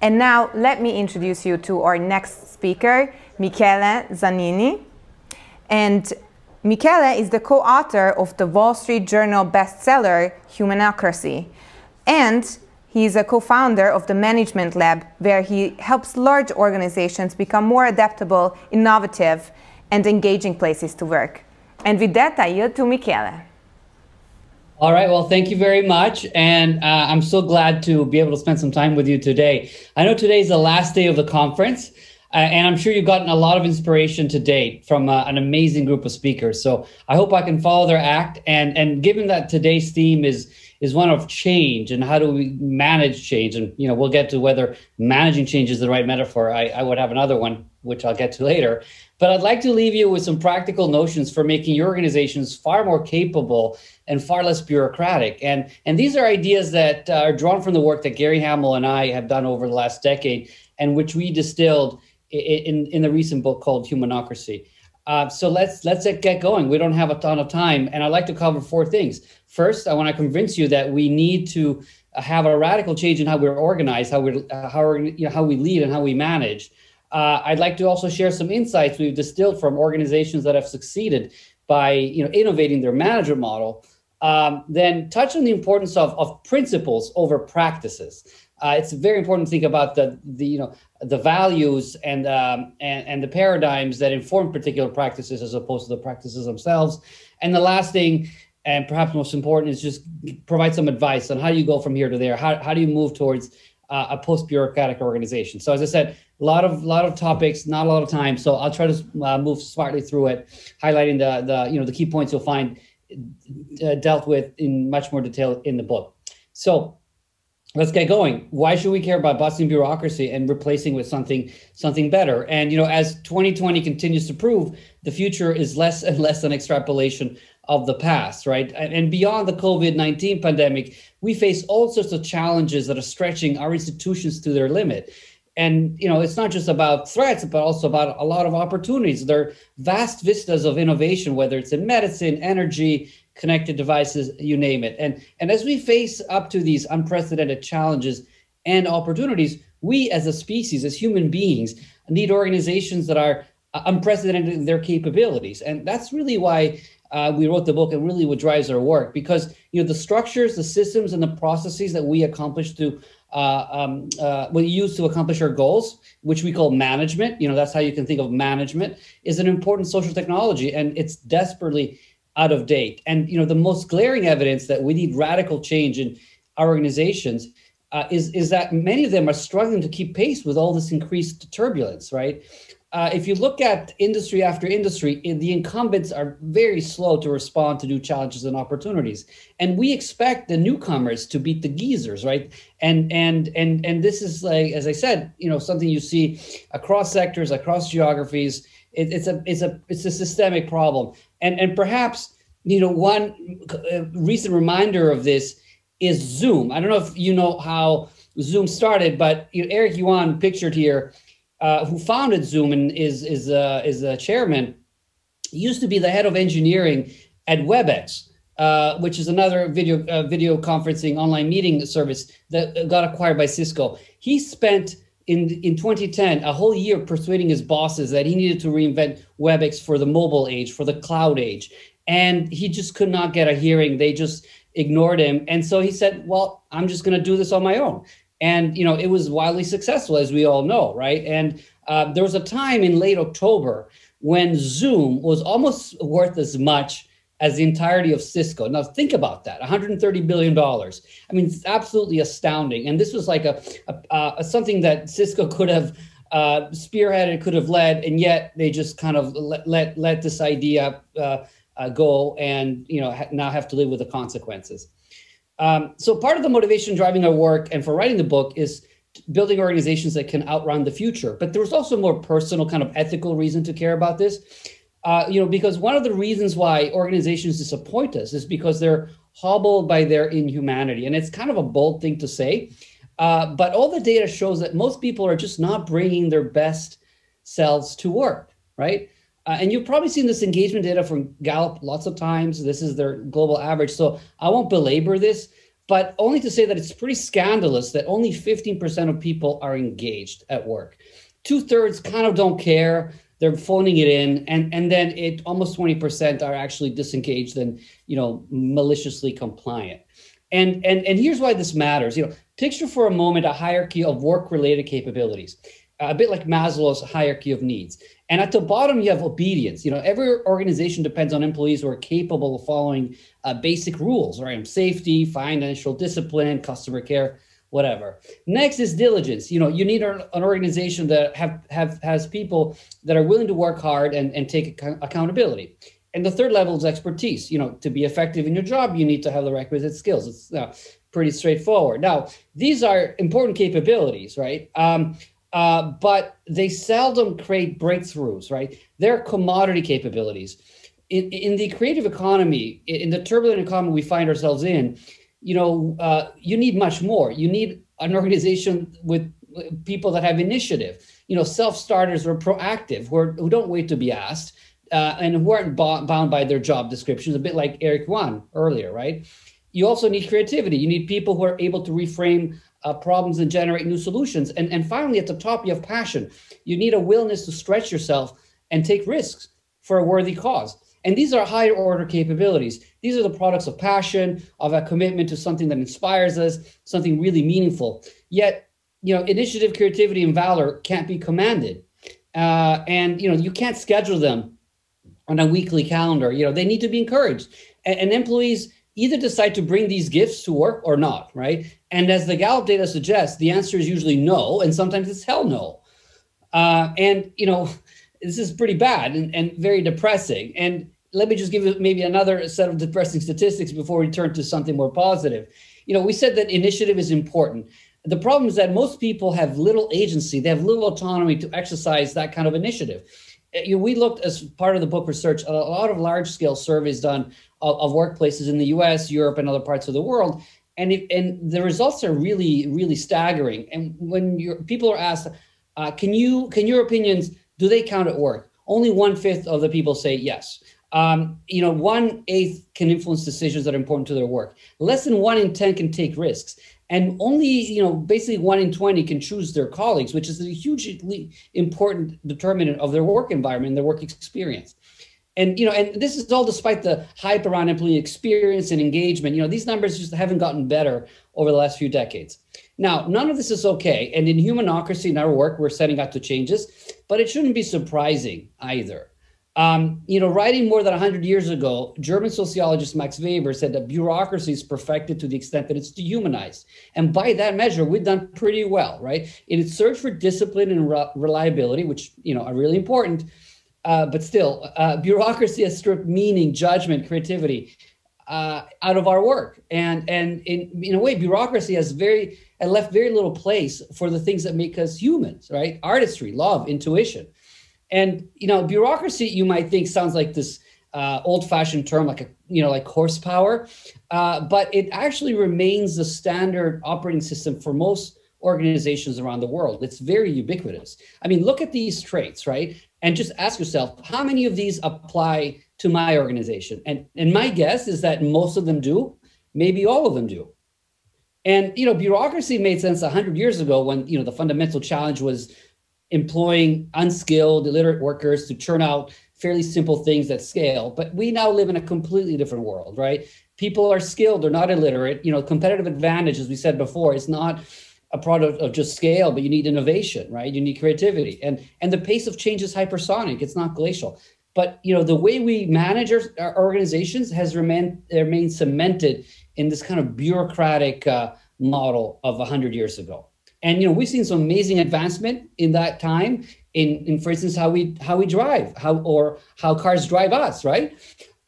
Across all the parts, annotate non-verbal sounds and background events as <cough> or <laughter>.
And now let me introduce you to our next speaker, Michele Zanini. And Michele is the co-author of the Wall Street Journal bestseller, Humanocracy. And he is a co-founder of the Management Lab, where he helps large organizations become more adaptable, innovative, and engaging places to work. And with that, I yield to Michele. All right. Well, thank you very much. And uh, I'm so glad to be able to spend some time with you today. I know today is the last day of the conference. Uh, and I'm sure you've gotten a lot of inspiration to date from uh, an amazing group of speakers. So I hope I can follow their act. And and given that today's theme is is one of change and how do we manage change, and you know we'll get to whether managing change is the right metaphor. I, I would have another one which I'll get to later. But I'd like to leave you with some practical notions for making your organizations far more capable and far less bureaucratic. And and these are ideas that uh, are drawn from the work that Gary Hamel and I have done over the last decade, and which we distilled in, in the recent book called Humanocracy. Uh, so let's let's get going. We don't have a ton of time, and I'd like to cover four things. First, I want to convince you that we need to have a radical change in how we're organized, how we uh, how you know, how we lead, and how we manage. Uh, I'd like to also share some insights we've distilled from organizations that have succeeded by you know innovating their manager model. Um, then touch on the importance of, of principles over practices uh, it's very important to think about the, the you know the values and, um, and and the paradigms that inform particular practices as opposed to the practices themselves. And the last thing, and perhaps most important, is just provide some advice on how do you go from here to there. How how do you move towards uh, a post bureaucratic organization? So as I said, a lot of lot of topics, not a lot of time. So I'll try to uh, move smartly through it, highlighting the the you know the key points you'll find uh, dealt with in much more detail in the book. So let's get going why should we care about busting bureaucracy and replacing with something something better and you know as 2020 continues to prove the future is less and less an extrapolation of the past right and beyond the covid-19 pandemic we face all sorts of challenges that are stretching our institutions to their limit and you know it's not just about threats but also about a lot of opportunities there are vast vistas of innovation whether it's in medicine energy connected devices, you name it. And, and as we face up to these unprecedented challenges and opportunities, we as a species, as human beings, need organizations that are uh, unprecedented in their capabilities. And that's really why uh, we wrote the book and really what drives our work because you know the structures, the systems, and the processes that we accomplish to uh, um, uh, we use to accomplish our goals, which we call management. You know that's how you can think of management is an important social technology, and it's desperately out of date. And you know, the most glaring evidence that we need radical change in our organizations uh, is is that many of them are struggling to keep pace with all this increased turbulence. Right? Uh, if you look at industry after industry, the incumbents are very slow to respond to new challenges and opportunities, and we expect the newcomers to beat the geezers, right? And and and and this is like, as I said, you know, something you see across sectors, across geographies. It, it's a it's a it's a systemic problem and and perhaps you know one uh, recent reminder of this is Zoom. I don't know if you know how Zoom started, but you know, Eric Yuan, pictured here, uh, who founded Zoom and is is uh, is a chairman, used to be the head of engineering at WebEx, uh, which is another video uh, video conferencing online meeting service that got acquired by Cisco. He spent in in 2010 a whole year persuading his bosses that he needed to reinvent WebEx for the mobile age, for the cloud age, and he just could not get a hearing. They just ignored him, and so he said, "Well, I'm just going to do this on my own." And you know, it was wildly successful, as we all know, right? And uh, there was a time in late October when Zoom was almost worth as much as the entirety of Cisco. Now think about that, 130 billion dollars. I mean, it's absolutely astounding. And this was like a, a, a something that Cisco could have uh, spearheaded, could have led, and yet they just kind of let let, let this idea uh, uh, go, and you know ha- now have to live with the consequences. Um, so part of the motivation driving our work and for writing the book is building organizations that can outrun the future. But there was also more personal kind of ethical reason to care about this uh, you know, because one of the reasons why organizations disappoint us is because they're hobbled by their inhumanity. And it's kind of a bold thing to say. Uh, but all the data shows that most people are just not bringing their best selves to work, right? Uh, and you've probably seen this engagement data from Gallup lots of times. This is their global average. So I won't belabor this. but only to say that it's pretty scandalous that only 15% of people are engaged at work. Two thirds kind of don't care. They're phoning it in, and and then it almost 20% are actually disengaged and you know maliciously compliant. And and and here's why this matters. You know, picture for a moment a hierarchy of work-related capabilities, a bit like Maslow's hierarchy of needs. And at the bottom, you have obedience. You know, every organization depends on employees who are capable of following uh, basic rules, right? Safety, financial discipline, customer care, whatever. Next is diligence. You know, you need an organization that have, have has people that are willing to work hard and, and take ac- accountability. And the third level is expertise. You know, to be effective in your job, you need to have the requisite skills. It's uh, pretty straightforward. Now, these are important capabilities, right? Um, uh, but they seldom create breakthroughs, right? They're commodity capabilities. In, in the creative economy, in the turbulent economy we find ourselves in, you know, uh, you need much more. You need an organization with people that have initiative, you know, self-starters or proactive, who, are, who don't wait to be asked, uh, and who aren't bound by their job descriptions, a bit like Eric Yuan earlier, right? You also need creativity. You need people who are able to reframe uh, problems and generate new solutions. And, and finally, at the top, you have passion. You need a willingness to stretch yourself and take risks for a worthy cause. And these are higher order capabilities. These are the products of passion, of a commitment to something that inspires us, something really meaningful. Yet, you know, initiative, creativity, and valor can't be commanded. Uh, and, you know, you can't schedule them on a weekly calendar. You know, they need to be encouraged. And, and employees either decide to bring these gifts to work or not, right? And as the Gallup data suggests, the answer is usually no, and sometimes it's hell no. Uh, and you know, <laughs> this is pretty bad and, and very depressing. And let me just give you maybe another set of depressing statistics before we turn to something more positive. You know, we said that initiative is important. The problem is that most people have little agency, they have little autonomy to exercise that kind of initiative. Uh, you know, we looked as part of the book research a lot of large scale surveys done of, of, workplaces in the US, Europe, and other parts of the world. And, it, and the results are really, really staggering. And when your, people are asked, uh, can you, can your opinions, do they count at work? Only one fifth of the people say yes. Um, you know, one eighth can influence decisions that are important to their work. Less than one in 10 can take risks and only you know basically one in 20 can choose their colleagues which is a hugely important determinant of their work environment and their work experience. And you know and this is all despite the hype around employee experience and engagement. You know these numbers just haven't gotten better over the last few decades. Now none of this is okay. And in humanocracy in our work we're setting out to change this but it shouldn't be surprising either um, you know, writing more than 100 years ago, German sociologist Max Weber said that bureaucracy is perfected to the extent that it's dehumanized. And by that measure, we've done pretty well, right? In its search for discipline and re- reliability, which, you know, are really important, uh, but still, uh, bureaucracy has stripped meaning, judgment, creativity uh, out of our work. And, and in, in a way, bureaucracy has very, left very little place for the things that make us humans, right? Artistry, love, intuition. And you know, bureaucracy you might think sounds like this uh, old-fashioned term, like a you know, like horsepower, uh, but it actually remains the standard operating system for most organizations around the world. It's very ubiquitous. I mean, look at these traits, right? And just ask yourself, how many of these apply to my organization? And and my guess is that most of them do, maybe all of them do. And you know, bureaucracy made sense 100 years ago when you know the fundamental challenge was employing unskilled, illiterate workers to churn out fairly simple things at scale. But we now live in a completely different world, right? People are skilled, they're not illiterate. You know, competitive advantage, as we said before, is not a product of just scale, but you need innovation, right? You need creativity. And and the pace of change is hypersonic, it's not glacial. But you know, the way we manage our, our organizations has remained remained cemented in this kind of bureaucratic uh, model of 100 years ago. And you know, we've seen some amazing advancement in that time in, in for instance, how we how we drive, how or how cars drive us, right?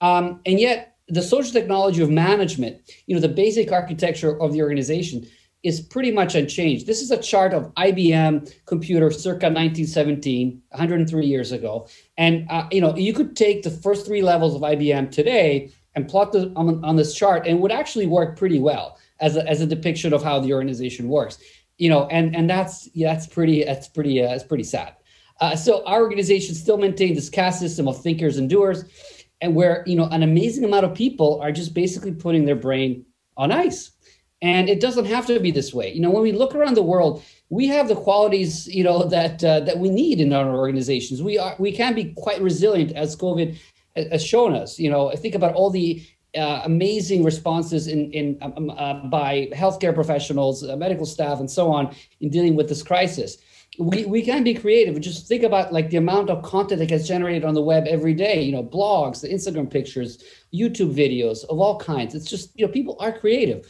Um, and yet the social technology of management, you know, the basic architecture of the organization is pretty much unchanged. This is a chart of IBM computer circa 1917, 103 years ago. And uh, you know, you could take the first three levels of IBM today and plot them on, on this chart, and it would actually work pretty well as a, as a depiction of how the organization works you know, and and that's yeah, that's pretty that's pretty uh, that's pretty sad. Uh, so our organization still maintains this caste system of thinkers and doers, and where you know an amazing amount of people are just basically putting their brain on ice. And it doesn't have to be this way. You know, when we look around the world, we have the qualities, you know, that uh, that we need in our organizations. We are we can be quite resilient, as COVID has shown us. You know, think about all the uh, amazing responses in, in um, um uh, by healthcare professionals, uh, medical staff, and so on in dealing with this crisis. We, we can be creative. Just think about like the amount of content that gets generated on the web every day. You know, blogs, the Instagram pictures, YouTube videos of all kinds. It's just you know people are creative,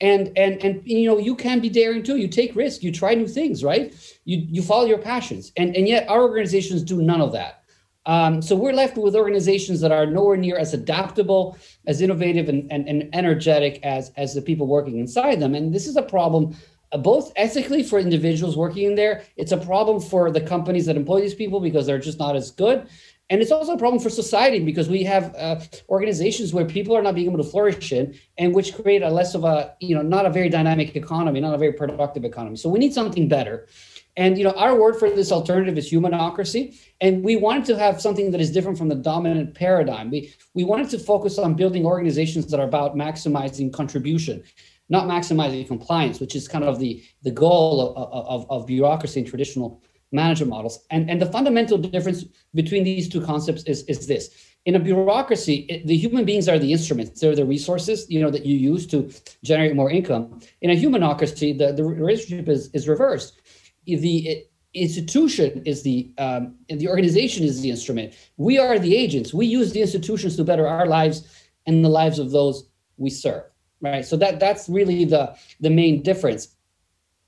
and and and you know you can be daring too. You take risks. You try new things, right? You you follow your passions, and and yet our organizations do none of that um, so we're left with organizations that are nowhere near as adaptable, as innovative, and, and, and energetic as, as the people working inside them. And this is a problem uh, both ethically for individuals working in there. It's a problem for the companies that employ these people because they're just not as good. And it's also a problem for society because we have uh, organizations where people are not being able to flourish in, and which create a less of a, you know, not a very dynamic economy, not a very productive economy. So we need something better. And you know, our word for this alternative is humanocracy, and we wanted to have something that is different from the dominant paradigm. We we wanted to focus on building organizations that are about maximizing contribution, not maximizing compliance, which is kind of the the goal of, of, of bureaucracy and traditional management models. And and the fundamental difference between these two concepts is is this: in a bureaucracy, it, the human beings are the instruments; they're the resources you know that you use to generate more income. In a humanocracy, the the relationship is is reversed the institution is the um, the organization is the instrument. We are the agents. We use the institutions to better our lives and the lives of those we serve. Right. So that that's really the the main difference.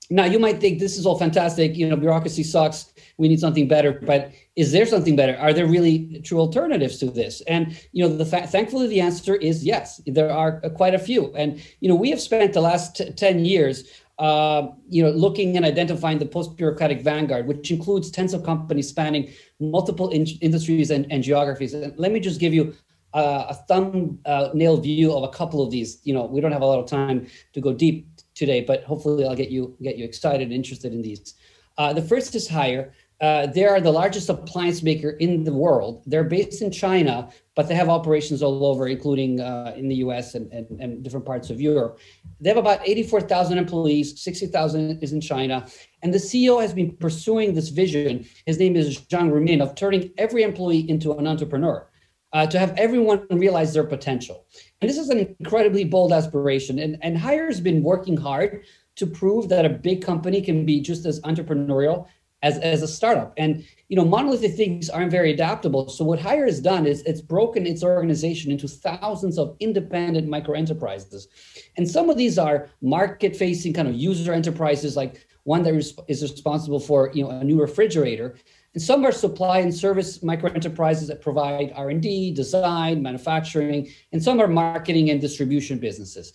Now you might think this is all fantastic. You know, bureaucracy sucks. We need something better. But is there something better? Are there really true alternatives to this? And you know, the fa- thankfully the answer is yes. There are quite a few. And you know, we have spent the last t- ten years uh, you know, looking and identifying the post-bureaucratic vanguard, which includes tens of companies spanning multiple in- industries and, and, geographies. And let me just give you uh, a thumbnail view of a couple of these. You know, we don't have a lot of time to go deep today, but hopefully I'll get you get you excited and interested in these. Uh, the first is Haier. Uh, they are the largest appliance maker in the world. They're based in China, but they have operations all over, including uh, in the US and, and, and, different parts of Europe. They have about 84,000 employees, 60,000 is in China. And the CEO has been pursuing this vision. His name is Zhang Ruimin of turning every employee into an entrepreneur. Uh, to have everyone realize their potential. And this is an incredibly bold aspiration. And, and Haier has been working hard to prove that a big company can be just as entrepreneurial as, as a startup. And you know, monolithic things aren't very adaptable. So what Haier has done is it's broken its organization into thousands of independent micro enterprises. And some of these are market-facing kind of user enterprises, like one that is responsible for you know a new refrigerator. And some are supply and service micro enterprises that provide R&D, design, manufacturing, and some are marketing and distribution businesses.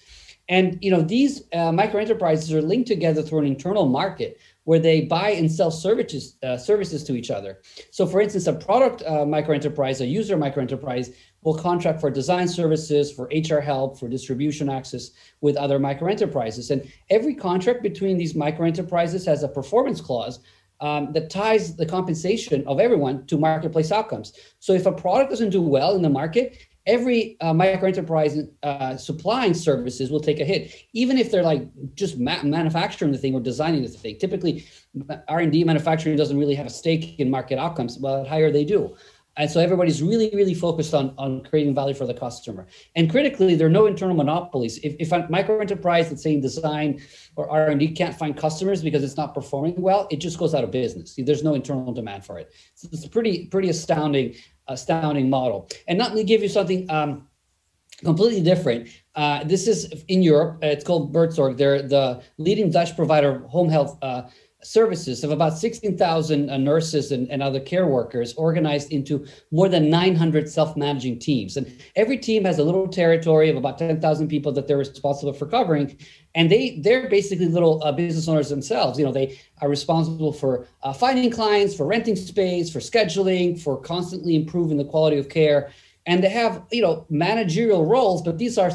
And you know these uh, micro enterprises are linked together through an internal market where they buy and sell services uh, services to each other. So, for instance, a product uh, micro enterprise, a user micro enterprise, will contract for design services, for HR help, for distribution access with other micro enterprises. And every contract between these micro enterprises has a performance clause um, that ties the compensation of everyone to marketplace outcomes. So, if a product doesn't do well in the market, every uh, micro enterprise uh, supplying services will take a hit, even if they're like just ma- manufacturing the thing or designing the thing. Typically, R and D manufacturing doesn't really have a stake in market outcomes. At Haier they do. And so everybody's really, really focused on, on creating value for the customer. And critically, there are no internal monopolies. If, if a micro enterprise that's saying design or R&D can't find customers because it's not performing well, it just goes out of business. There's no internal demand for it. So it's pretty, pretty astounding astounding model. And let me give you something um, completely different. Uh, this is in Europe. It's called Buurtzorg. They're the leading Dutch provider of home health uh, services of about 16,000 uh, nurses and, and other care workers organized into more than 900 self-managing teams. And every team has a little territory of about 10,000 people that they're responsible for covering. And they, they're basically little uh, business owners themselves. You know, they are responsible for uh, finding clients, for renting space, for scheduling, for constantly improving the quality of care. And they have, you know, managerial roles, but these are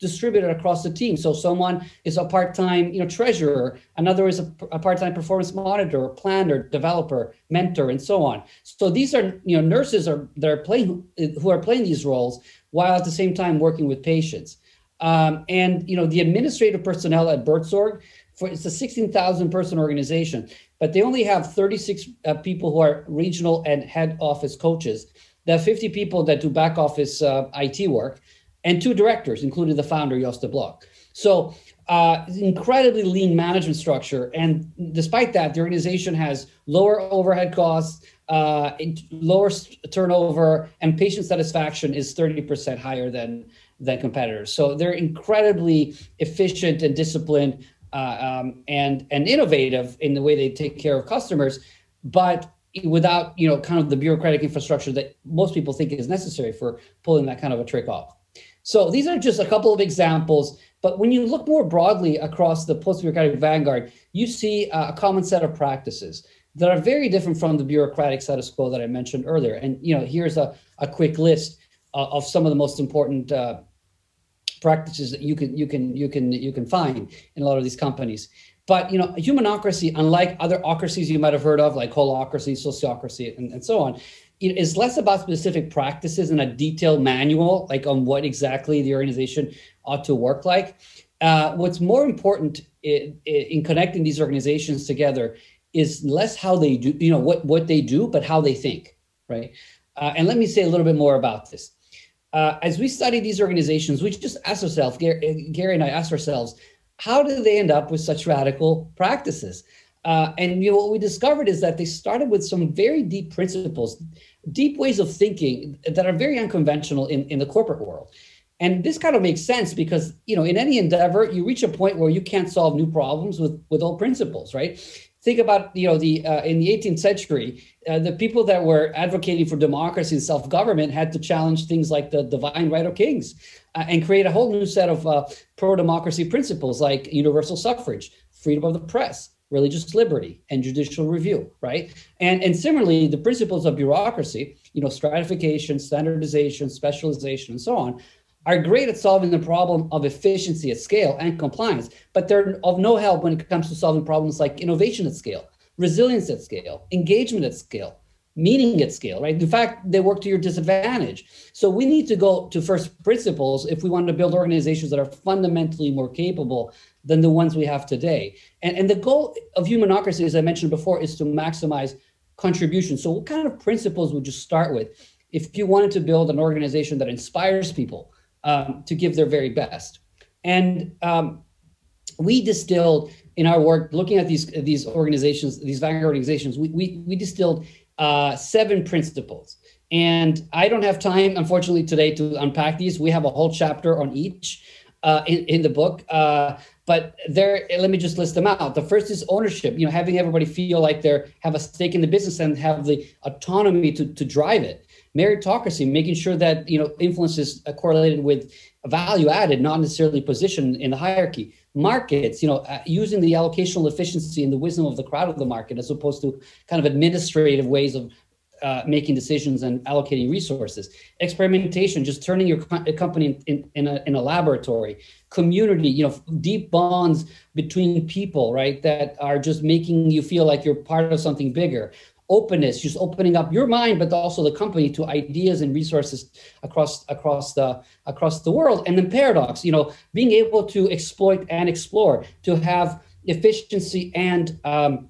distributed across the team. So someone is a part-time, you know, treasurer, another is a, a, part-time performance monitor, planner, developer, mentor, and so on. So these are, you know, nurses are that are playing who are playing these roles while at the same time working with patients. Um, and you know the administrative personnel at Buurtzorg, for it's a 16,000 person organization, but they only have 36 uh, people who are regional and head office coaches. They have 50 people that do back office uh, IT work, and two directors, including the founder Jos de Blok. So uh, incredibly lean management structure. And despite that, the organization has lower overhead costs, uh, lower turnover, and patient satisfaction is 30% higher than, than competitors. So they're incredibly efficient and disciplined uh, um, and, and innovative in the way they take care of customers, but without you know kind of the bureaucratic infrastructure that most people think is necessary for pulling that kind of a trick off. So these are just a couple of examples but when you look more broadly across the post-bureaucratic vanguard, you see uh, a common set of practices that are very different from the bureaucratic status quo that I mentioned earlier. And you know, here's a, a quick list uh, of some of the most important uh, practices that you can you can you can you can find in a lot of these companies. But you know, humanocracy, unlike other ocracies you might have heard of, like holacracy, sociocracy, and, and so on, it is less about specific practices and a detailed manual, like on what exactly the organization ought to work like. Uh, what's more important in, in, connecting these organizations together is less how they do, you know, what what they do, but how they think, right? Uh, and let me say a little bit more about this. Uh, as we study these organizations, we just ask ourselves, Gary, Gary and I ask ourselves, how do they end up with such radical practices? Uh, and you know, what we discovered is that they started with some very deep principles, deep ways of thinking that are very unconventional in, in the corporate world. And this kind of makes sense because you know in any endeavor you reach a point where you can't solve new problems with with old principles, right? Think about you know the uh, in the 18th century, uh, the people that were advocating for democracy and self government had to challenge things like the divine right of kings uh, and create a whole new set of uh, pro democracy principles like universal suffrage, freedom of the press, religious liberty and judicial review right and and similarly the principles of bureaucracy you know stratification standardization specialization and so on are great at solving the problem of efficiency at scale and compliance, but they're of no help when it comes to solving problems like innovation at scale, resilience at scale, engagement at scale, meaning at scale, right? In fact, they work to your disadvantage. So we need to go to first principles if we want to build organizations that are fundamentally more capable than the ones we have today. And, and the goal of humanocracy, as I mentioned before, is to maximize contribution. So what kind of principles would you start with if you wanted to build an organization that inspires people, um, to give their very best. And um, we distilled in our work, looking at these these organizations, these vanguard organizations, we we, we distilled uh, seven principles. And I don't have time, unfortunately, today to unpack these. We have a whole chapter on each uh, in, in the book. Uh, but there, let me just list them out. The first is ownership. You know, having everybody feel like they have a stake in the business and have the autonomy to to drive it meritocracy, making sure that you know influence is correlated with value added, not necessarily position in the hierarchy. Markets, you know, uh, using the allocational efficiency and the wisdom of the crowd of the market, as opposed to kind of administrative ways of uh, making decisions and allocating resources. Experimentation, just turning your co- company in, in, a, in a laboratory. Community, you know, deep bonds between people, right, that are just making you feel like you're part of something bigger openness, just opening up your mind, but also the company to ideas and resources across across the across the world. And then paradox, you know, being able to exploit and explore, to have efficiency and um,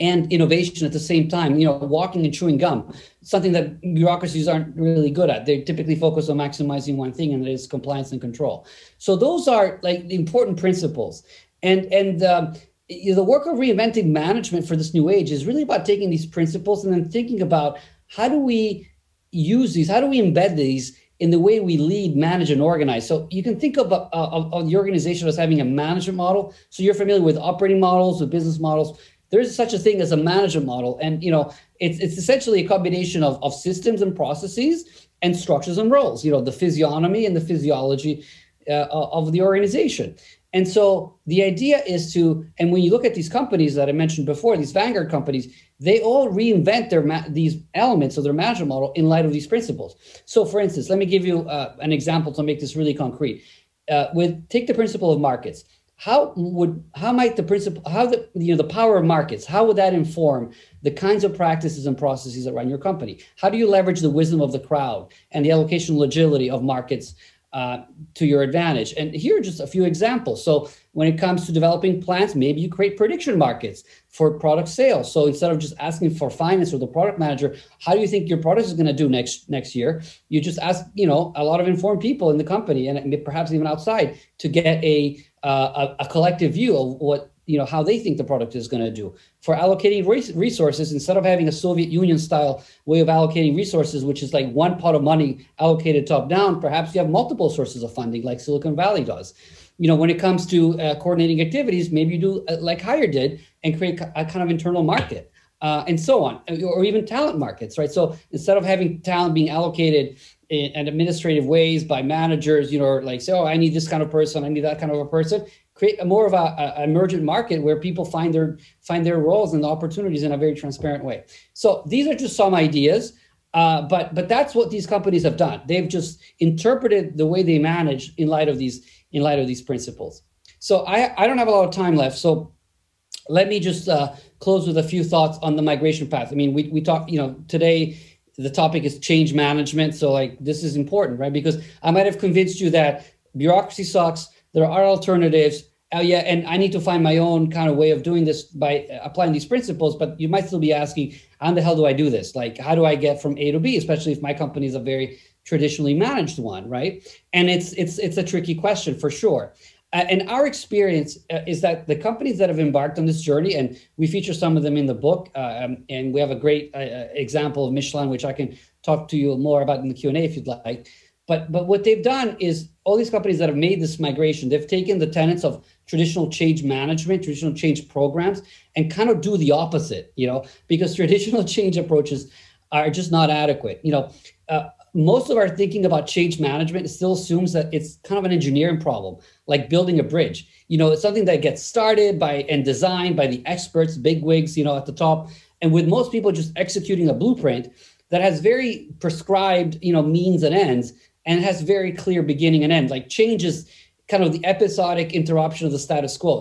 and innovation at the same time. You know, walking and chewing gum, something that bureaucracies aren't really good at. They typically focus on maximizing one thing, and it is compliance and control. So those are like the important principles. And and um, the work of reinventing management for this new age is really about taking these principles and then thinking about how do we use these, how do we embed these in the way we lead, manage, and organize. So you can think of, uh, of, of the organization as having a management model. So you're familiar with operating models, with business models. There's such a thing as a management model, and you know it's it's essentially a combination of, of systems and processes and structures and roles. You know the physiognomy and the physiology uh, of the organization. And so the idea is to, and when you look at these companies that I mentioned before, these vanguard companies, they all reinvent their ma- these elements of their management model in light of these principles. So, for instance, let me give you uh, an example to make this really concrete. Uh, with take the principle of markets. How would how might the principle how the you know the power of markets how would that inform the kinds of practices and processes that run your company? How do you leverage the wisdom of the crowd and the allocation agility of markets uh, to your advantage. And here are just a few examples. So when it comes to developing plans, maybe you create prediction markets for product sales. So instead of just asking for finance or the product manager, how do you think your product is going to do next next year? You just ask, you know, a lot of informed people in the company and perhaps even outside to get a uh, a, a collective view of what you know how they think the product is going to do. For allocating resources instead of having a soviet union style way of allocating resources which is like one pot of money allocated top down perhaps you have multiple sources of funding like silicon valley does. You know when it comes to uh, coordinating activities maybe you do uh, like Haier did and create a kind of internal market uh, and so on or even talent markets right? So instead of having talent being allocated in, in administrative ways by managers you know like say oh i need this kind of person i need that kind of a person create a more of a, a, emergent market where people find their find their roles and the opportunities in a very transparent way. So these are just some ideas, uh, but but that's what these companies have done. They've just interpreted the way they manage in light of these in light of these principles. So I I don't have a lot of time left. So let me just uh, close with a few thoughts on the migration path. I mean, we we talk you know today the topic is change management so like this is important right because i might have convinced you that bureaucracy sucks there are alternatives. Oh, yeah, and I need to find my own kind of way of doing this by applying these principles. But you might still be asking, how the hell do I do this? Like, how do I get from A to B? Especially if my company is a very traditionally managed one, right? And it's it's it's a tricky question for sure. Uh, and our experience uh, is that the companies that have embarked on this journey, and we feature some of them in the book, uh, um, and we have a great uh, uh, example of Michelin, which I can talk to you more about in the Q and A if you'd like. But but what they've done is all these companies that have made this migration, they've taken the tenets of traditional change management, traditional change programs, and kind of do the opposite, you know, because <laughs> traditional change approaches are just not adequate. You know, uh, most of our thinking about change management still assumes that it's kind of an engineering problem, like building a bridge. You know, it's something that gets started by and designed by the experts, big wigs, you know, at the top. And with most people just executing a blueprint that has very prescribed, you know, means and ends, and has very clear beginning and end. Like change is kind of the episodic interruption of the status quo.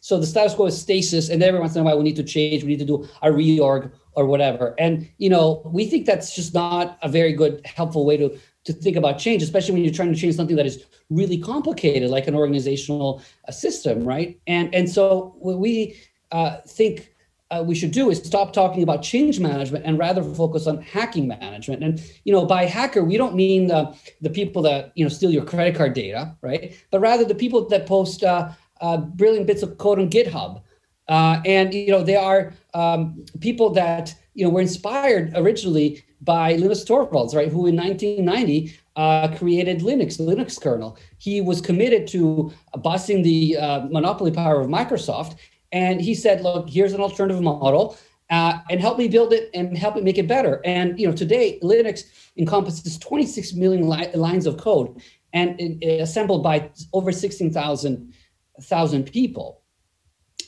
So the status quo is stasis, and every once in a while we need to change, we need to do a reorg or whatever. And you know, we think that's just not a very good, helpful way to to think about change, especially when you're trying to change something that is really complicated, like an organizational uh, system, right? And and so we uh, think uh, we should do is stop talking about change management and rather focus on hacking management. And you know, by hacker, we don't mean the, the people that you know steal your credit card data, right? But rather the people that post uh, uh, brilliant bits of code on GitHub. Uh, and you know, they are um, people that you know were inspired originally by Linus Torvalds, right? Who in 1990 uh, created Linux, the Linux kernel. He was committed to busting the uh, monopoly power of Microsoft, and he said, look, here's an alternative model. Uh, and help me build it and help it make it better. And you know, today Linux encompasses 26 million li- lines of code and it, it assembled by over 16,000 thousand people.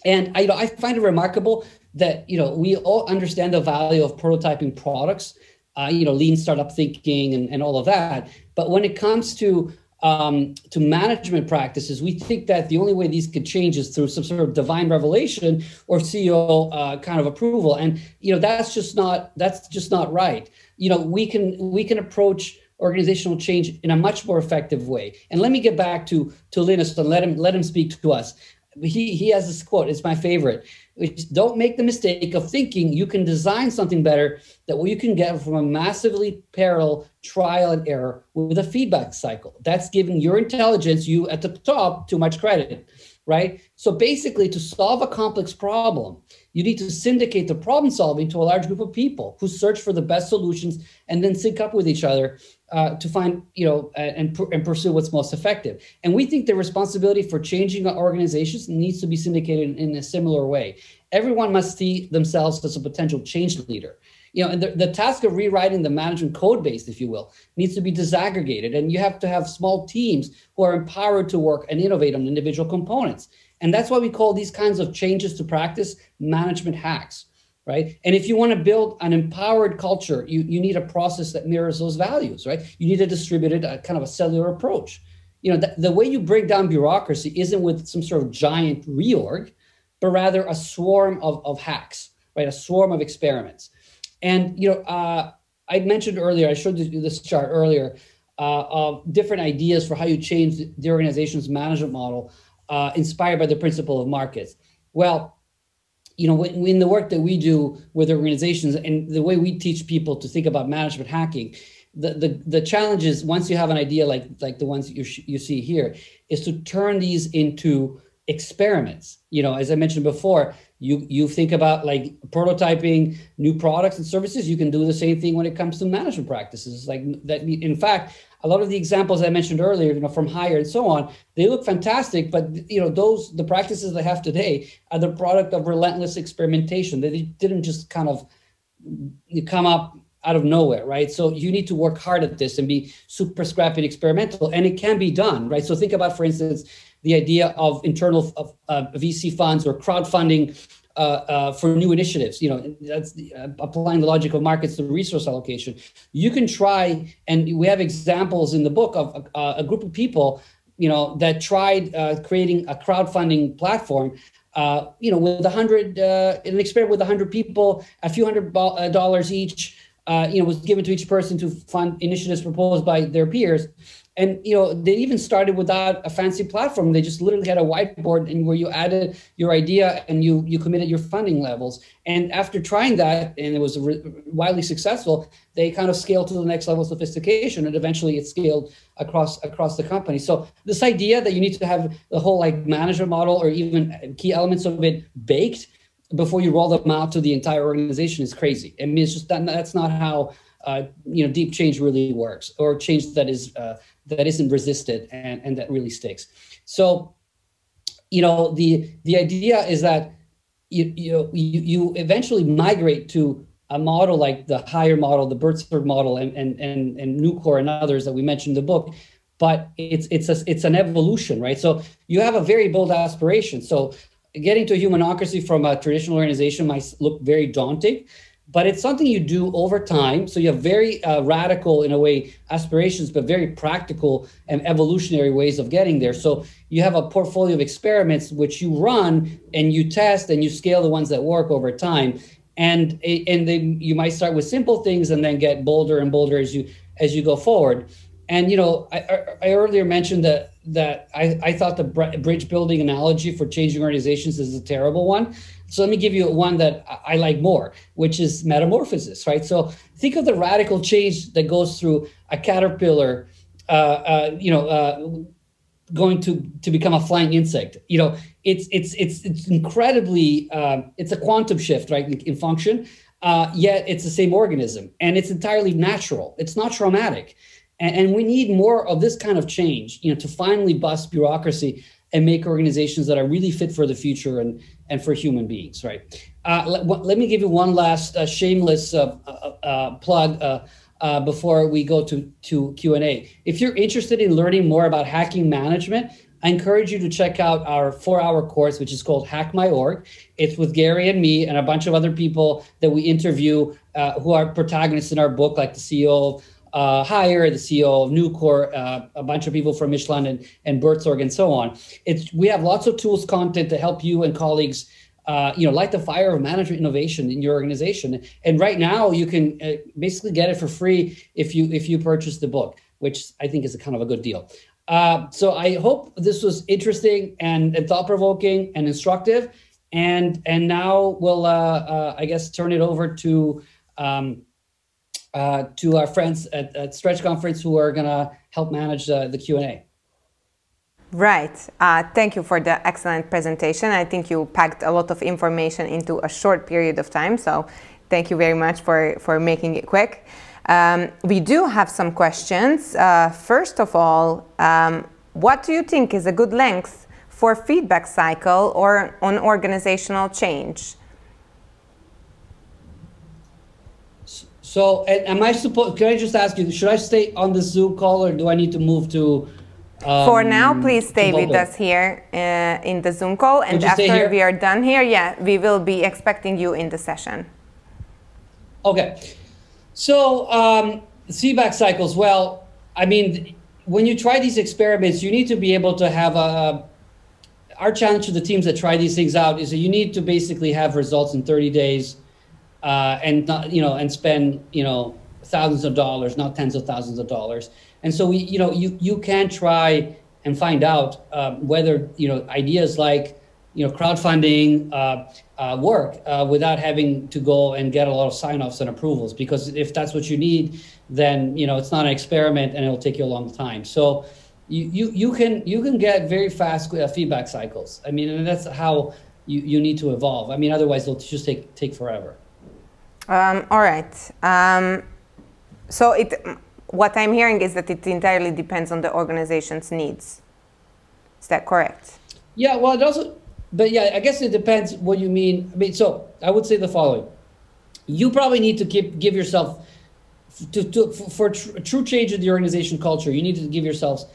And I, you know, I find it remarkable that you know we all understand the value of prototyping products, uh, you know, lean startup thinking and, and all of that. But when it comes to um, to management practices, we think that the only way these could change is through some sort of divine revelation or CEO uh, kind of approval. And you know that's just not that's just not right. You know we can we can approach organizational change in a much more effective way. And let me get back to to Linus and let him let him speak to us. He he has this quote. It's my favorite which don't make the mistake of thinking you can design something better that what you can get from a massively parallel trial and error with a feedback cycle. That's giving your intelligence, you at the top, too much credit, right? So basically, to solve a complex problem, you need to syndicate the problem solving to a large group of people who search for the best solutions and then sync up with each other uh, to find, you know, and, and pursue what's most effective. And we think the responsibility for changing organizations needs to be syndicated in a similar way. Everyone must see themselves as a potential change leader. You know, and the, the task of rewriting the management code base, if you will, needs to be disaggregated. And you have to have small teams who are empowered to work and innovate on individual components. And that's why we call these kinds of changes to practice management hacks right? And if you want to build an empowered culture, you, you need a process that mirrors those values, right? You need a distributed, a kind of a cellular approach. You know, the, the way you break down bureaucracy isn't with some sort of giant reorg, but rather a swarm of, of hacks, right? A swarm of experiments. And, you know, uh, I mentioned earlier, I showed you this chart earlier. uh, of different ideas for how you change the organization's management model, uh, inspired by the principle of markets. Well, you know, in, in the work that we do with organizations and the way we teach people to think about management hacking, the, the, the challenge is once you have an idea like like the ones you, you see here, is to turn these into experiments. You know, as I mentioned before, you you think about like prototyping new products and services. You can do the same thing when it comes to management practices. Like that. In fact, a lot of the examples I mentioned earlier, you know, from Haier and so on, they look fantastic. But you know, those the practices they have today are the product of relentless experimentation. They didn't just kind of come up out of nowhere, right? So you need to work hard at this and be super scrappy and experimental, and it can be done, right? So think about, for instance, the idea of internal of, uh, VC funds or crowdfunding uh, uh, for new initiatives. You know, that's the, uh, applying the logic of markets to resource allocation. You can try, and we have examples in the book of uh, a group of people, you know, that tried uh, creating a crowdfunding platform. you know, with a hundred, an experiment with a hundred people, a few hundred dollars each you know, was given to each person to fund initiatives proposed by their peers. And you know, they even started without a fancy platform. They just literally had a whiteboard and where you added your idea and you you committed your funding levels. And after trying that, and it was re- widely successful, they kind of scaled to the next level of sophistication, and eventually it scaled across across the company. So this idea that you need to have the whole like management model or even key elements of it baked before you roll them out to the entire organization is crazy. I mean, it's just that that's not how uh, you know deep change really works, or change that is uh, that isn't resisted and and that really sticks. So, you know, the the idea is that you you you, eventually migrate to a model like the Haier model, the Buurtzorg model, and and and and Nucor and others that we mentioned in the book. But it's it's a, it's an evolution, right? So you have a very bold aspiration. So getting to a humanocracy from a traditional organization might look very daunting, but it's something you do over time. So you have very uh, radical, in a way, aspirations, but very practical and evolutionary ways of getting there. So you have a portfolio of experiments which you run and you test and you scale the ones that work over time. And and then you might start with simple things and then get bolder and bolder as you as you go forward. And you know, I, I earlier mentioned that that I, I thought the bridge building analogy for changing organizations is a terrible one. So let me give you one that I like more, which is metamorphosis, right? So think of the radical change that goes through a caterpillar, uh, uh, you know, uh, going to to become a flying insect. You know, it's it's it's it's incredibly um, it's a quantum shift, right, in, in function. Uh, yet it's the same organism, and it's entirely natural. It's not traumatic. And, and, we need more of this kind of change, you know, to finally bust bureaucracy and make organizations that are really fit for the future and, and for human beings, right? Uh, let, let, me give you one last uh, shameless uh, uh, uh plug before we go to, to Q&A. If you're interested in learning more about hacking management, I encourage you to check out our four hour course, which is called Hack My Org. It's with Gary and me and a bunch of other people that we interview uh, who are protagonists in our book, like the CEO uh, Haier, the CEO of Nucor, uh, a bunch of people from Michelin and, and Buurtzorg and so on. It's, we have lots of tools, content to help you and colleagues uh, you know, light the fire of management innovation in your organization. And right now, you can uh, basically get it for free if you if you purchase the book, which I think is a kind of a good deal. Uh, so I hope this was interesting and, and thought provoking and instructive. And and now we'll uh, uh, I guess turn it over to. Um, uh, to our friends at, at, Stretch Conference who are going to help manage the Q&A. Right. Uh, thank you for the excellent presentation. I think you packed a lot of information into a short period of time. So thank you very much for, for making it quick. Um, we do have some questions. Uh, first of all, um, what do you think is a good length for feedback cycle or on organizational change? So, am I supposed? Can I just ask you? Should I stay on the Zoom call, or do I need to move to? Um, For now, please stay with us here uh, in the Zoom call, and after we are done here, yeah, we will be expecting you in the session. Okay, so um, feedback cycles. Well, I mean, when you try these experiments, you need to be able to have a. Our challenge to the teams that try these things out is that you need to basically have results in 30 days uh, and not, you know, and spend, you know, thousands of dollars, not tens of thousands of dollars. And so we, you know, you you can try and find out um, whether you know ideas like you know crowdfunding uh, uh, work uh, without having to go and get a lot of sign-offs and approvals. Because if that's what you need, then you know it's not an experiment and it'll take you a long time. So you you, you can you can get very fast uh, feedback cycles. I mean, and that's how you, you need to evolve. I mean, otherwise it'll just take take forever. Um, all right. Um, so it what I'm hearing is that it entirely depends on the organization's needs. Is that correct? Yeah, well, it also, but yeah, I guess it depends what you mean. I mean, so I would say the following: you probably need to keep give yourself to, to for, tr- true change in the organization culture. You need to give yourselves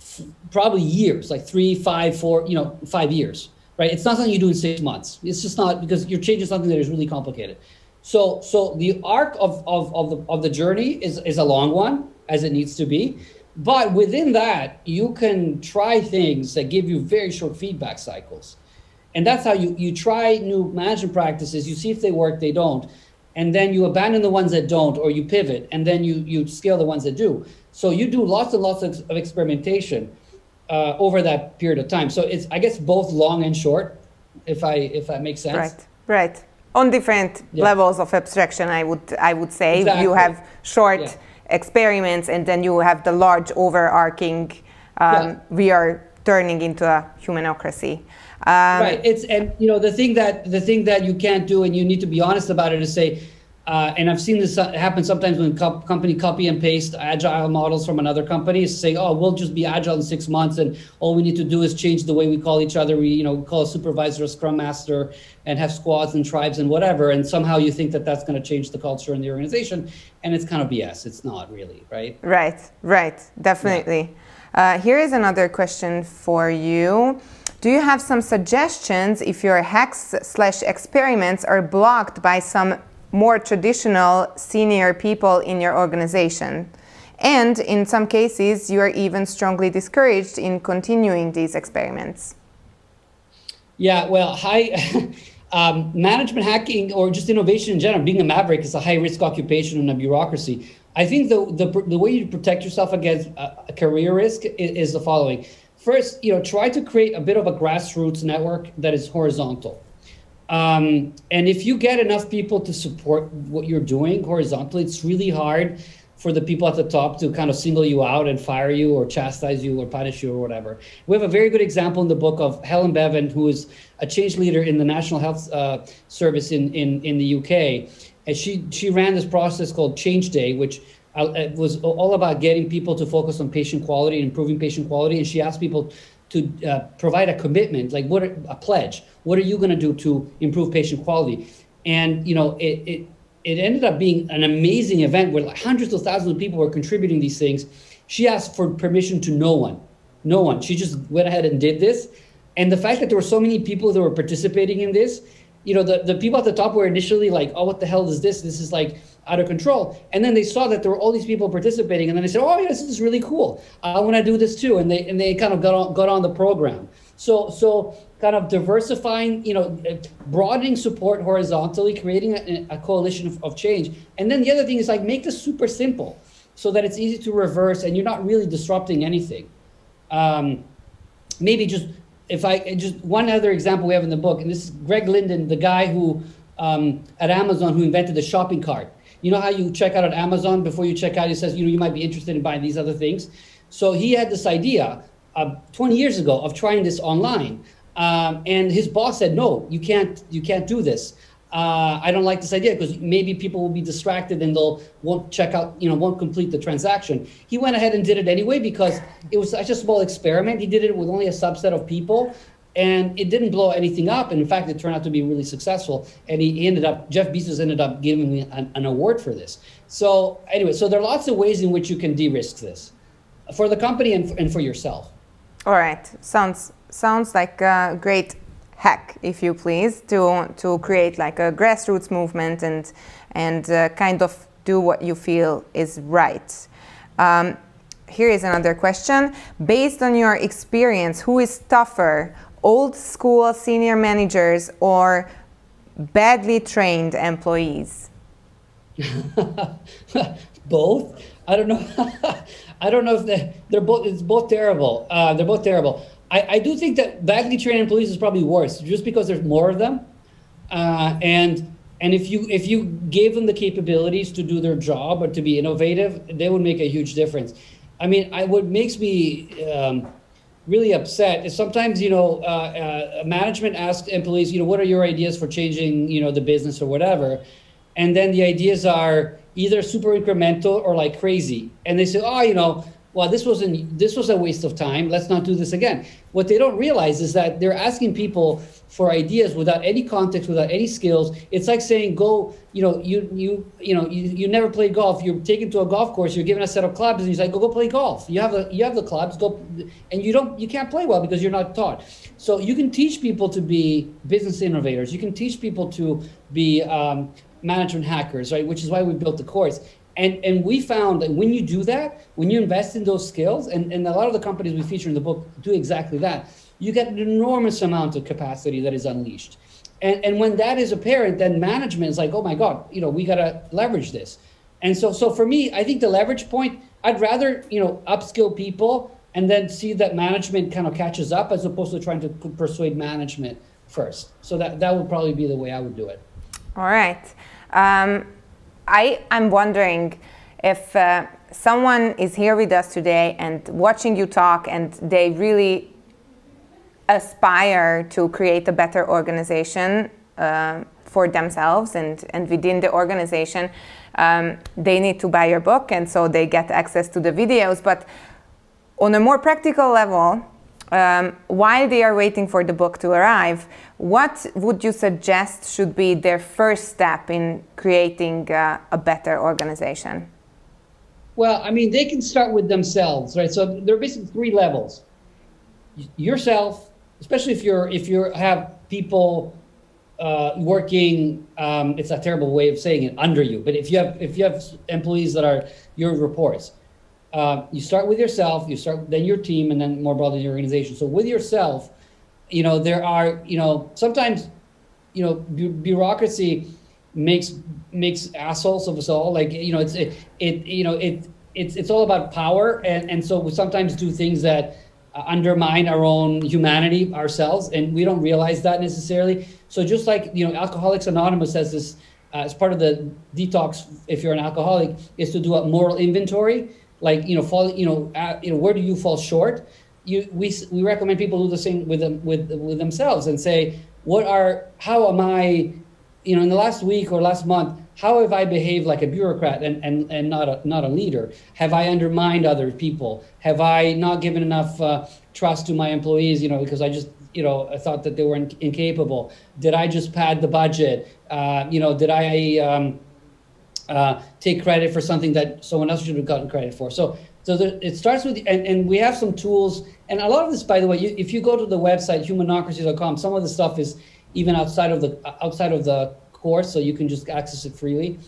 f- probably years, like three, five, four, you know, five years, right? It's not something you do in six months. It's just not because you're changing something that is really complicated. So, so the arc of, of, of, the, of the journey is, is a long one, as it needs to be. But within that, you can try things that give you very short feedback cycles. And that's how you, you try new management practices. You see if they work, they don't. And then you abandon the ones that don't, or you pivot, and then you, you scale the ones that do. So you do lots and lots of, of experimentation uh, over that period of time. So it's, I guess, both long and short, if I if that makes sense. Right, right on different yeah. levels of abstraction i would i would say exactly. you have short yeah. experiments and then you have the large overarching um, yeah. we are turning into a humanocracy um, right it's and you know the thing that the thing that you can't do and you need to be honest about it is say uh, and I've seen this happen sometimes when co- company copy and paste agile models from another company, saying, "Oh, we'll just be agile in six months, and all we need to do is change the way we call each other. We, you know, call a supervisor a scrum master, and have squads and tribes and whatever." And somehow you think that that's going to change the culture in the organization, and it's kind of BS. It's not really, right? Right, right, definitely. Yeah. Uh, here is another question for you. Do you have some suggestions if your hacks slash experiments are blocked by some more traditional senior people in your organization. And in some cases, you are even strongly discouraged in continuing these experiments. Yeah, well, high <laughs> um, management hacking or just innovation in general, being a maverick is a high risk occupation in a bureaucracy. I think the, the, the way you protect yourself against a, a career risk is, is the following. First, you know, try to create a bit of a grassroots network that is horizontal. Um, and if you get enough people to support what you're doing horizontally, it's really hard for the people at the top to kind of single you out and fire you or chastise you or punish you or whatever. We have a very good example in the book of Helen Bevan, who is a change leader in the National Health uh, Service in, in, in the UK. And she, she ran this process called Change Day, which uh, was all about getting people to focus on patient quality and improving patient quality. And she asked people to uh, provide a commitment, like what are, a pledge. What are you going to do to improve patient quality? And you know, it, it it ended up being an amazing event where like hundreds of thousands of people were contributing these things. She asked for permission to no one, no one. She just went ahead and did this. And the fact that there were so many people that were participating in this, you know, the, the people at the top were initially like, oh, what the hell is this? This is like out of control. And then they saw that there were all these people participating, and then they said, "Oh, yeah, this is really cool. I want to do this too." And they and they kind of got on got on the program. So so kind of diversifying, you know, broadening support horizontally, creating a, a coalition of, of change. And then the other thing is like make this super simple, so that it's easy to reverse, and you're not really disrupting anything. Um, maybe just if I just one other example we have in the book, and this is Greg Linden, the guy who um, at Amazon who invented the shopping cart. You know how you check out at Amazon before you check out, it says, you know, you might be interested in buying these other things. So he had this idea uh, 20 years ago of trying this online. Um, and his boss said, no, you can't, you can't do this. Uh, I don't like this idea because maybe people will be distracted and they'll won't check out, you know, won't complete the transaction. He went ahead and did it anyway because it was such a small experiment. He did it with only a subset of people and it didn't blow anything up. And in fact, it turned out to be really successful. And he ended up, Jeff Bezos ended up giving me an, an award for this. So anyway, so there are lots of ways in which you can de-risk this for the company and for, and for yourself. All right, sounds sounds like a great hack, if you please, to to create like a grassroots movement and and uh, kind of do what you feel is right. Um, here is another question. Based on your experience, who is tougher, old school senior managers or badly trained employees? <laughs> both. I don't know. <laughs> I don't know if they, they're both. It's both terrible. Uh, they're both terrible. I, I do think that badly trained employees is probably worse, just because there's more of them, uh, and and if you if you gave them the capabilities to do their job or to be innovative, they would make a huge difference. I mean, I, what makes me um, really upset is sometimes you know uh, uh, management asks employees, you know, what are your ideas for changing you know the business or whatever, and then the ideas are either super incremental or like crazy, and they say, oh, you know, well, this wasn't this was a waste of time. Let's not do this again. What they don't realize is that they're asking people for ideas without any context, without any skills. It's like saying, go, you know, you you you know, you, you never played golf. You're taken to a golf course. You're given a set of clubs, and he's like, go go play golf. You have the you have the clubs, go, and you don't you can't play well because you're not taught. So you can teach people to be business innovators. You can teach people to be um, management hackers, right? Which is why we built the course. And, and we found that when you do that, when you invest in those skills, and, and a lot of the companies we feature in the book do exactly that, you get an enormous amount of capacity that is unleashed. And, and when that is apparent, then management is like, oh my God, you know, we got to leverage this. And so, so for me, I think the leverage point, I'd rather, you know, upskill people and then see that management kind of catches up as opposed to trying to persuade management first. So that, that would probably be the way I would do it. All right. Um, I am wondering if uh, someone is here with us today and watching you talk and they really aspire to create a better organization uh, for themselves and, and within the organization, um, they need to buy your book and so they get access to the videos. But on a more practical level, um, while they are waiting for the book to arrive, what would you suggest should be their first step in creating uh, a better organization? Well, I mean, they can start with themselves, right? So there are basically three levels: yourself, especially if you're if you have people uh, working. Um, it's a terrible way of saying it under you, but if you have if you have employees that are your reports, uh, you start with yourself, you start then your team, and then more broadly your organization. So with yourself, you know there are you know sometimes you know bu- bureaucracy makes makes assholes of us all. Like you know it's it, it you know it it's it's all about power, and and so we sometimes do things that undermine our own humanity ourselves, and we don't realize that necessarily. So just like you know, Alcoholics Anonymous says this. Uh, as part of the detox, if you're an alcoholic, is to do a moral inventory like you know fall you know uh, you know where do you fall short you we we recommend people do the same with them with with themselves and say what are how am i you know in the last week or last month how have i behaved like a bureaucrat and and, and not a not a leader? Have i undermined other people? Have i not given enough uh, trust to my employees you know because i just you know i thought that they were in- incapable? Did i just pad the budget? Uh, you know did i um, uh, take credit for something that someone else should have gotten credit for. So, so the, it starts with, and, and we have some tools, and a lot of this, by the way, you, if you go to the website humanocracy.com, some of the stuff is even outside of the outside of the course, so you can just access it freely.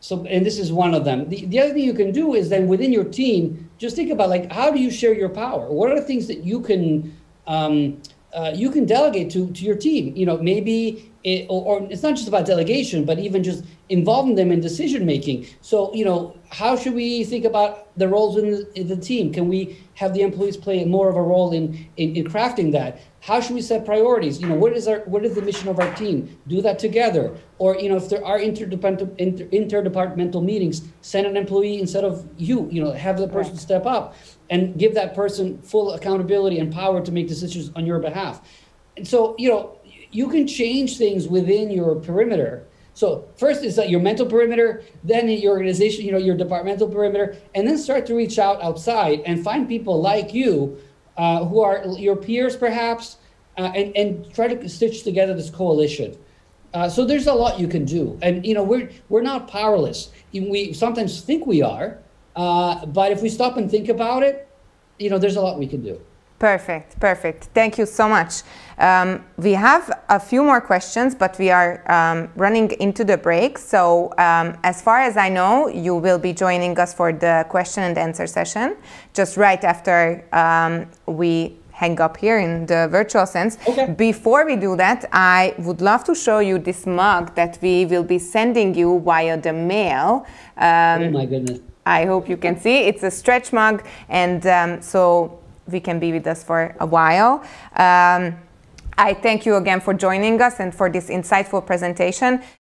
So, and this is one of them. The, the other thing you can do is then within your team, just think about like how do you share your power? What are the things that you can um, uh, you can delegate to to your team? You know, maybe it, or, or, it's not just about delegation, but even just involving them in decision making. So, you know, how should we think about the roles in the, in the team? Can we have the employees play more of a role in, in, in, crafting that? How should we set priorities? You know, what is our what is the mission of our team? Do that together. Or, you know, if there are interdepartmental inter, interdepartmental meetings, send an employee instead of you. You know, have the person step up and give that person full accountability and power to make decisions on your behalf. And so, you know, you can change things within your perimeter. So first is that your mental perimeter, then your organization, you know, your departmental perimeter, and then start to reach out outside and find people like you uh, who are your peers, perhaps, uh, and and try to stitch together this coalition. Uh, so there's a lot you can do, and you know we're we're not powerless. We sometimes think we are, uh, but if we stop and think about it, you know, there's a lot we can do. Perfect, perfect. Thank you so much. Um, we have a few more questions, but we are um, running into the break. So um, as far as I know, you will be joining us for the question and answer session just right after um, we hang up here in the virtual sense. Okay. Before we do that, I would love to show you this mug that we will be sending you via the mail. Um, oh my goodness. I hope you can see. It's a stretch mug. And um, so we can be with us for a while. Um, I thank you again for joining us and for this insightful presentation.